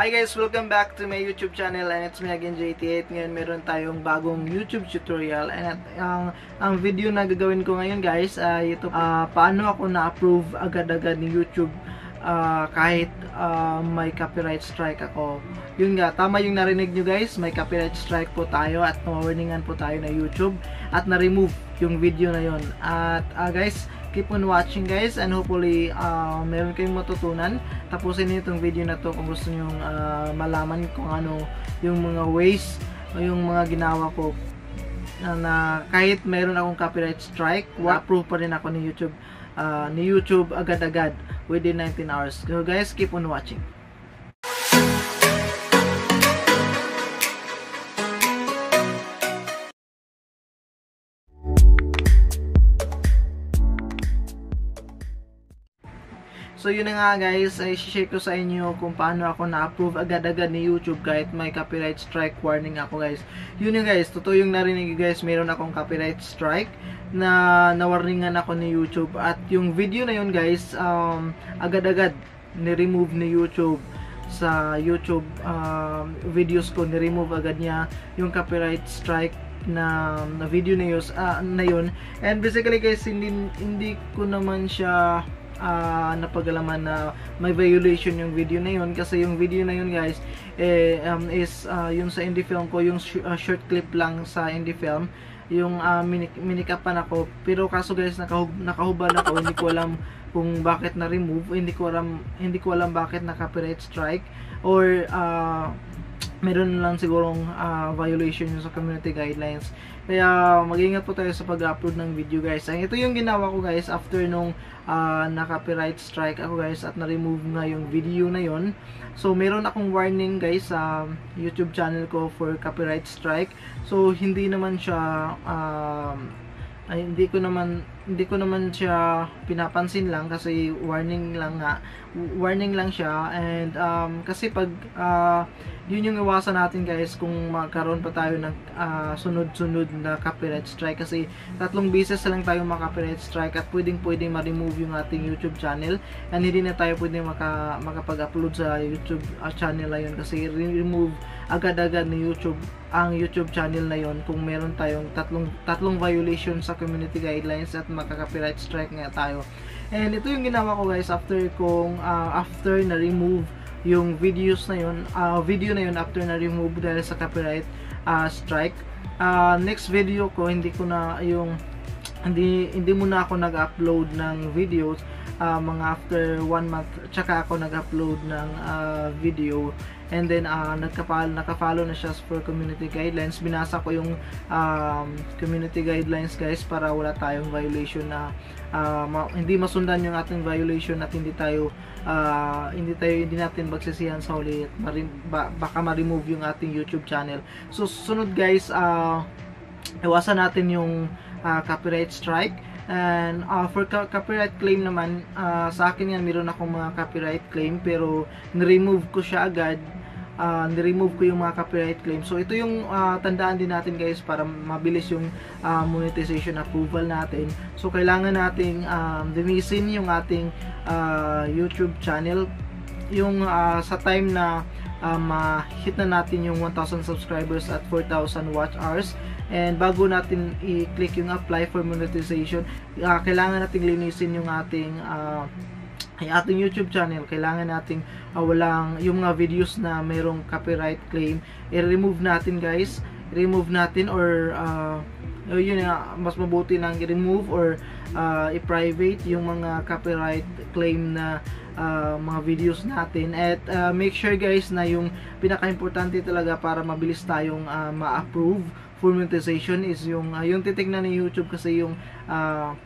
Hi guys! Welcome back to my YouTube channel and it's me again JT8. Ngayon meron tayong bagong YouTube tutorial and at, ang, ang video na gagawin ko ngayon guys ay ito ah, paano ako na-approve agad-agad ni YouTube ah, kahit ah, may copyright strike ako. Yun nga, tama yung narinig nyo guys, may copyright strike po tayo at na-warningan po tayo na YouTube at na-remove yung video na yon At ah, guys, keep on watching guys and hopefully uh, meron kayong matutunan. Tapusin niyo itong video na to kung gusto niyo uh, malaman kung ano yung mga ways o yung mga ginawa ko na, na kahit meron akong copyright strike approve pa rin ako ni YouTube uh, ni YouTube agad-agad within 19 hours. So guys keep on watching So yun na nga guys, ay share ko sa inyo kung paano ako na-approve agad-agad ni YouTube kahit may copyright strike warning ako guys. Yun na guys, totoo yung narinig guys, meron akong copyright strike na nawarningan ako ni YouTube. At yung video na yun guys, um, agad-agad ni-remove ni YouTube. Sa YouTube um, videos ko, ni-remove agad niya yung copyright strike na, na video na yun, uh, na yun. And basically guys, hindi, hindi ko naman siya uh, napagalaman na may violation yung video na yun. Kasi yung video na yun guys eh, um, is uh, yung sa indie film ko yung sh- uh, short clip lang sa indie film yung uh, minik minikapan ako. Pero kaso guys nakahub nakahubal ako. Hindi ko alam kung bakit na remove hindi ko alam hindi ko alam bakit na copyright strike or uh, meron lang sigurong uh, violation yung sa community guidelines. Kaya mag-ingat po tayo sa pag-upload ng video guys. Ang ito yung ginawa ko guys after nung uh, na-copyright strike ako guys at na-remove nga yung video na yon. So meron akong warning guys sa YouTube channel ko for copyright strike. So hindi naman siya uh, ay hindi ko naman hindi ko naman siya pinapansin lang kasi warning lang nga. Warning lang siya and um, kasi pag uh, yun yung iwasan natin guys kung magkaroon pa tayo ng uh, sunod-sunod na copyright strike kasi tatlong beses lang tayo maka-copyright strike at pwedeng pwedeng ma-remove yung ating YouTube channel and hindi na tayo pwedeng maka, makapag-upload sa YouTube uh, channel na yun kasi remove agad-agad ni YouTube ang YouTube channel na yon kung meron tayong tatlong tatlong violation sa community guidelines at makaka-copyright strike nga tayo. And ito yung ginawa ko guys after kong uh, after na remove yung videos na yun, uh, video na yun after na remove dahil sa copyright uh, strike. Uh, next video ko hindi ko na yung hindi hindi muna ako nag-upload ng videos uh, mga after one month tsaka ako nag-upload ng uh, video. And then uh, nagka-follow naka-follow na siya for community guidelines. Binasa ko yung um, community guidelines guys para wala tayong violation na uh, ma- hindi masundan yung ating violation at hindi tayo uh, hindi tayo hindi natin magsisihan sa huli ba- baka ma-remove yung ating YouTube channel. So sunod guys uh, iwasan natin yung uh, copyright strike And uh, for copyright claim naman, uh, sa akin yan, meron akong mga copyright claim pero ni-remove ko siya agad. Uh, ni-remove ko yung mga copyright claim. So ito yung uh, tandaan din natin guys para mabilis yung uh, monetization approval natin. So kailangan nating um, dinisin yung ating uh, YouTube channel yung uh, sa time na uh, hit na natin yung 1,000 subscribers at 4,000 watch hours And bago natin i-click yung apply for monetization, uh, kailangan nating linisin yung ating uh, yung ating YouTube channel. Kailangan nating uh, walang yung mga videos na mayroong copyright claim, i-remove natin guys. I-remove natin or uh, yun uh, mas mabuti nang i-remove or uh, i-private yung mga copyright claim na uh, mga videos natin at uh, make sure guys na yung pinaka-importante talaga para mabilis tayong uh, ma-approve full monetization is yung uh, yung titignan ni YouTube kasi yung uh,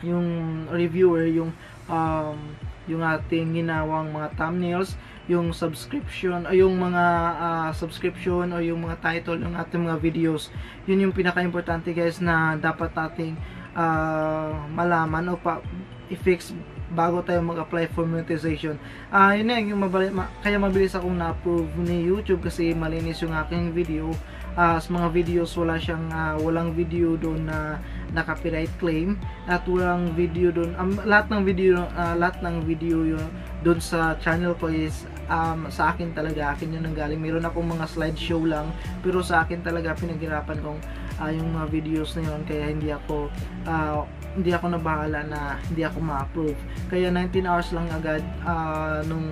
yung reviewer yung um, yung ating ginawang mga thumbnails yung subscription o yung mga uh, subscription o yung mga title ng ating mga videos. Yun yung pinaka-importante guys na dapat nating uh, malaman o pa i-fix bago tayo mag-apply for monetization. Ah, uh, yun na yung mabali, ma, kaya mabilis akong na-approve ni YouTube kasi malinis yung aking video. Uh, sa mga videos wala siyang uh, walang video doon na na copyright claim. At walang video doon um, lahat ng video uh, lahat ng video yun doon sa channel ko is um, sa akin talaga. Akin yun ang galing. Meron akong mga slideshow lang pero sa akin talaga pinaghirapan kong uh, yung mga videos na yun. Kaya hindi ako uh, hindi ako nabahala na hindi ako ma-approve. Kaya 19 hours lang agad uh, nung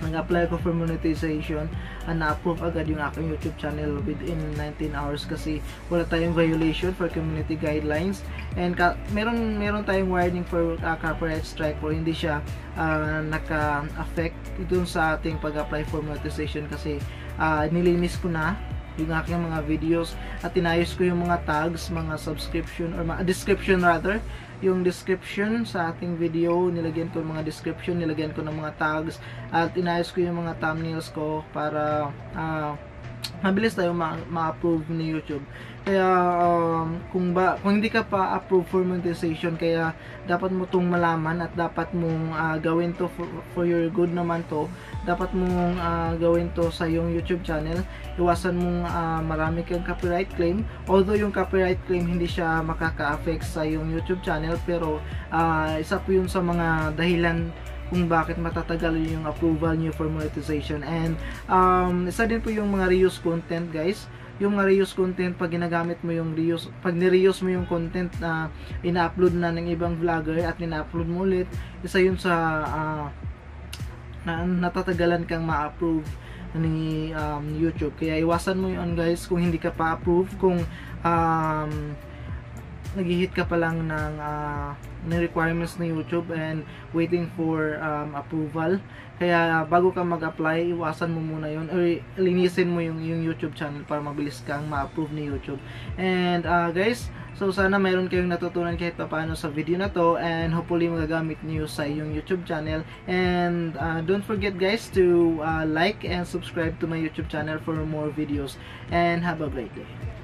nag-apply ko for monetization uh, na-approve agad yung aking YouTube channel within 19 hours kasi wala tayong violation for community guidelines. And ka meron meron tayong warning for uh, copyright strike or hindi siya uh, naka-affect dun sa ating pag-apply for monetization kasi uh, nilinis ko na yung aking mga videos. At inayos ko yung mga tags, mga subscription or mga description rather. Yung description sa ating video nilagyan ko yung mga description nilagyan ko ng mga tags. At inayos ko yung mga thumbnails ko para uh, mabilis tayo ma-approve ma ni YouTube. Kaya um, kung ba kung hindi ka pa approve for monetization kaya dapat mo tong malaman at dapat mong uh, gawin to for, for your good naman to dapat mong uh, gawin to sa yung YouTube channel. Iwasan mong uh, marami kang copyright claim. Although yung copyright claim hindi siya makaka-affect sa yung YouTube channel pero uh, isa po yun sa mga dahilan kung bakit matatagal yung approval niyo for monetization. And um, isa din po yung mga reuse content guys. Yung mga reuse content pag ginagamit mo yung reuse pag ni-reuse mo yung content na ina-upload na ng ibang vlogger at ina-upload mo ulit isa yun sa uh, na natatagalan kang ma-approve ni um, YouTube. Kaya iwasan mo yun guys kung hindi ka pa approve kung um, naghihit ka pa lang ng uh, ng requirements ng YouTube and waiting for um, approval. Kaya bago ka mag-apply iwasan mo muna yun or linisin mo yung, yung YouTube channel para mabilis kang ma-approve ni YouTube. And uh, guys so sana mayroon kayong natutunan kahit pa paano sa video na to and hopefully magagamit niyo sa iyong YouTube channel. And uh, don't forget guys to uh, like and subscribe to my YouTube channel for more videos. And have a great day